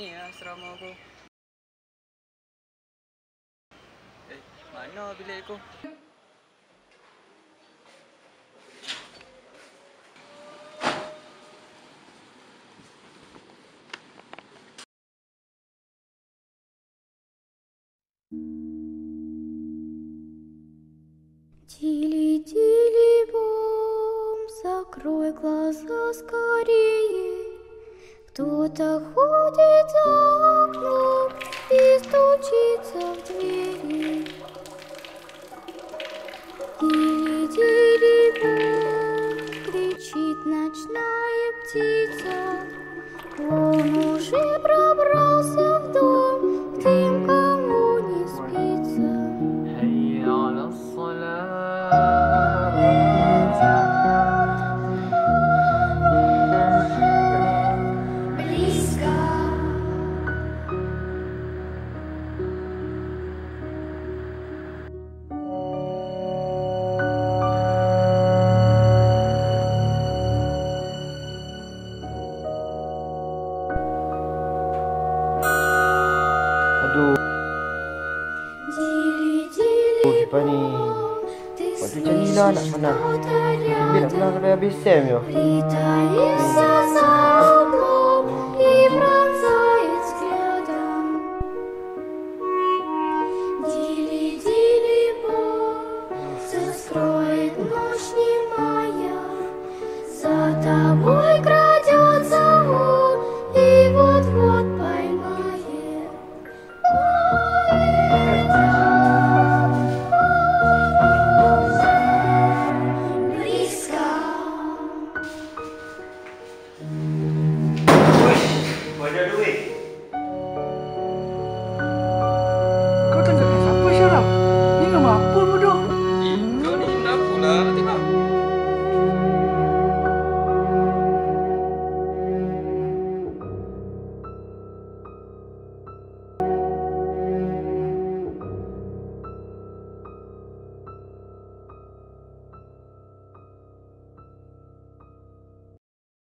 niya asrama ko. Eh, mahal na bilay. Тили-тили, бом, закрой глаза скорее. Кто-то ходит за окном и стучится в двери. Тили-тили-бом, кричит ночная птица. Он уже пробрался pa ni Waktu Jamila nak menang Dia nak menang sampai habis SEM je Тобой красивый